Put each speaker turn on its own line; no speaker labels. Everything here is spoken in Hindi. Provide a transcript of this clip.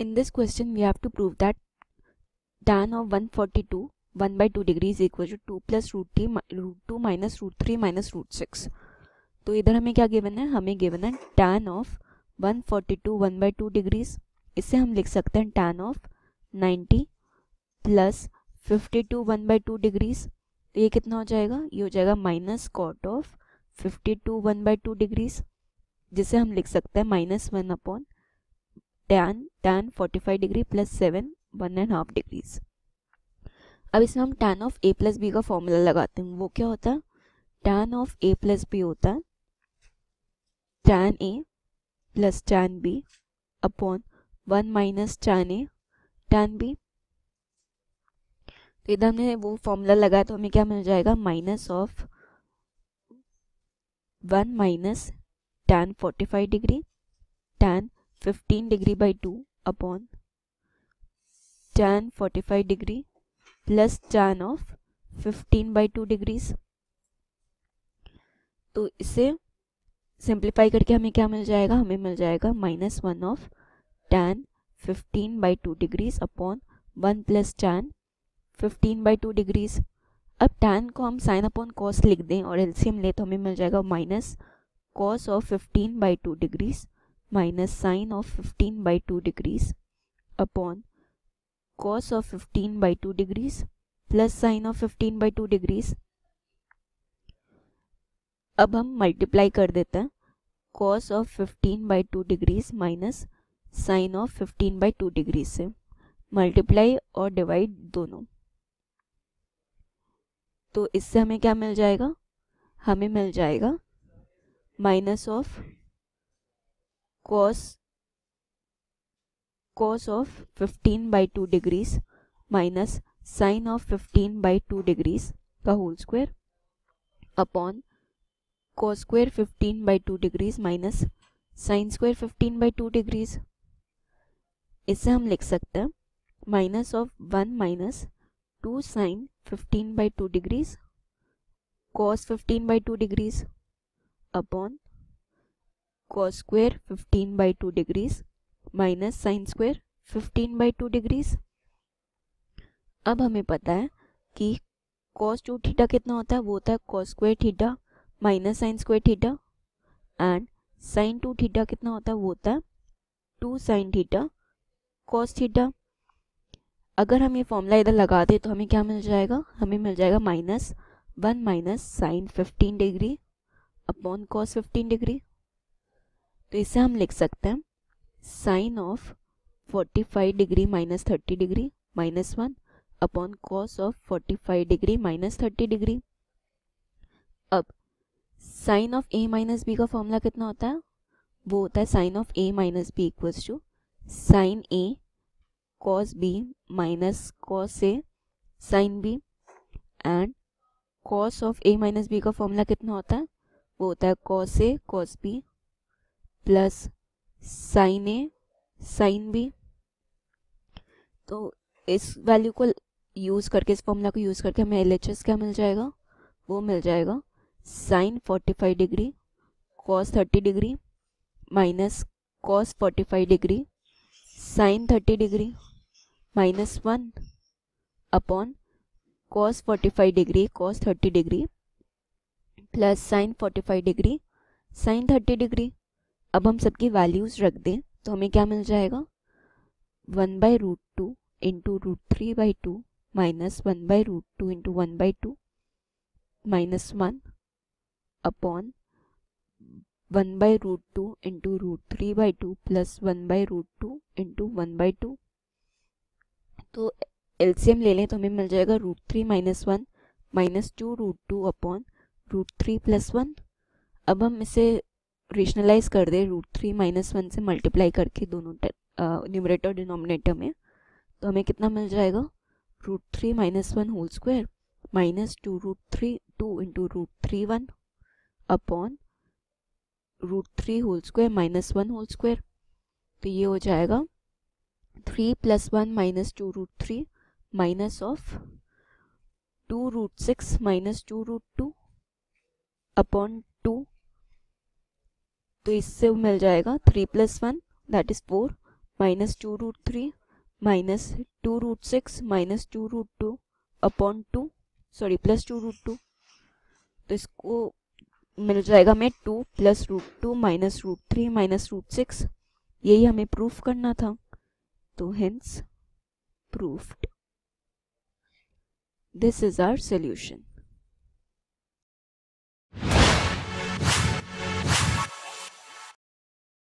In this question, we have to prove that tan of 142 1 by 2 degree is equal to 2 plus root t root 2 minus root 3 minus root 6 तो इधर हमें क्या गिवन है हमें गिवन है tan ऑफ़ 142 1 by 2 डिग्रीज इससे हम लिख सकते हैं tan of 90 plus 52 1 by 2 degrees तो ये कितना हो जाएगा ये हो जाएगा minus cot of 52 1 by 2 degrees जिसे हम लिख सकते हैं minus one upon tan tan 45 degree plus seven one and half degrees अब इसमें हम tan of a plus B का फॉर्मूला लगाते हैं। वो क्या होता है? tan of a plus B होता है। tan a plus tan b upon one minus tan a, tan b तो इधर हमने वो फॉर्मूला लगाया तो हमें क्या मिल जाएगा? Minus of one minus tan 45 degree tan 15 degree by two upon tan 45 degree plus tan of 15 by two degrees तो इसे सिंप्लीफाई करके हमें क्या मिल जाएगा? हमें मिल जाएगा minus one of tan 15 by two degrees upon one plus tan 15 by two degrees अब tan को हम साइन अपॉन कॉस लिख दें और एलसीएम ले तो हमें मिल जाएगा minus cos of 15 by 2 degrees minus sine of 15 by 2 degrees upon cos of 15 by 2 degrees plus sine of 15 by 2 degrees अब हम मल्टीप्लाई कर देते हैं cos of 15 by 2 degrees minus sin of 15 by 2 degrees से मल्टीप्लाई और डिवाइड दोनों तो इससे हमें क्या मिल जाएगा हमें मिल जाएगा minus of cos cos of 15 by 2 degrees minus sin of 15 by 2 degrees का whole square upon cos square 15 by 2 degrees minus sin square 15 by 2 degrees. इससे हम लिख सकते हैं minus of one minus two sine fifteen by two degrees cos fifteen by two degrees upon cos square 15 by two degrees minus sine square 15 by two degrees अब हमें पता है कि cos टू थीटा कितना होता है? वो होता है cos square theta minus sine square theta and sine two theta कितना होता है? वो होता है two sine theta cos theta अगर हम ये फॉर्मूला इधर लगा दें तो हमें क्या मिल जाएगा? हमें मिल जाएगा minus one minus sine fifteen degree upon cos 15 degree तो इसे हम लिख सकते हैं sine of 45 degree minus thirty degree minus one upon cos of 45 degree minus thirty degree अब sine of A minus B का फॉर्मूला कितना होता है? वो होता है sine of A minus B equals to sine A cos B minus cos A sine B and cos of A minus B का फॉर्मूला कितना होता है? वो होता है cos A cos B plus sine A, sine B. तो इस वैल्यू को यूज़ करके, इस फॉर्मूला को यूज़ करके हमें एल एच एस क्या मिल जाएगा? वो मिल जाएगा sine forty five degree cos thirty degree minus cos forty five degree sine thirty degree minus one upon cos forty five degree cos thirty degree plus sine forty five degree sine thirty degree अब हम सबकी वैल्यूज़ रख दें तो हमें क्या मिल जाएगा? One by root two into root three by two minus one by root two into one by two minus one upon one by root two into root three by two plus one by root two into one by two तो एलसीएम ले लें तो हमें मिल जाएगा root three minus one minus two root two upon root three plus one अब हम इसे रेशनलाइज कर दे रूट थ्री माइनस वन से मल्टीप्लाई करके दोनों न्यूमरेटर डिनोमिनेटर में तो हमें कितना मिल जाएगा? Root three minus one whole square minus two root three two into root three one upon root three whole square minus one whole square तो ये हो जाएगा three plus one minus two root three minus of two root six minus two root two upon two तो इससे मिल जाएगा three plus one that is four minus two root three minus two root six minus two root two upon two sorry plus two root two तो इसको मिल जाएगा हमें two plus root two minus root three minus root six यही हमें प्रूफ करना था। तो hence proofed this is our solution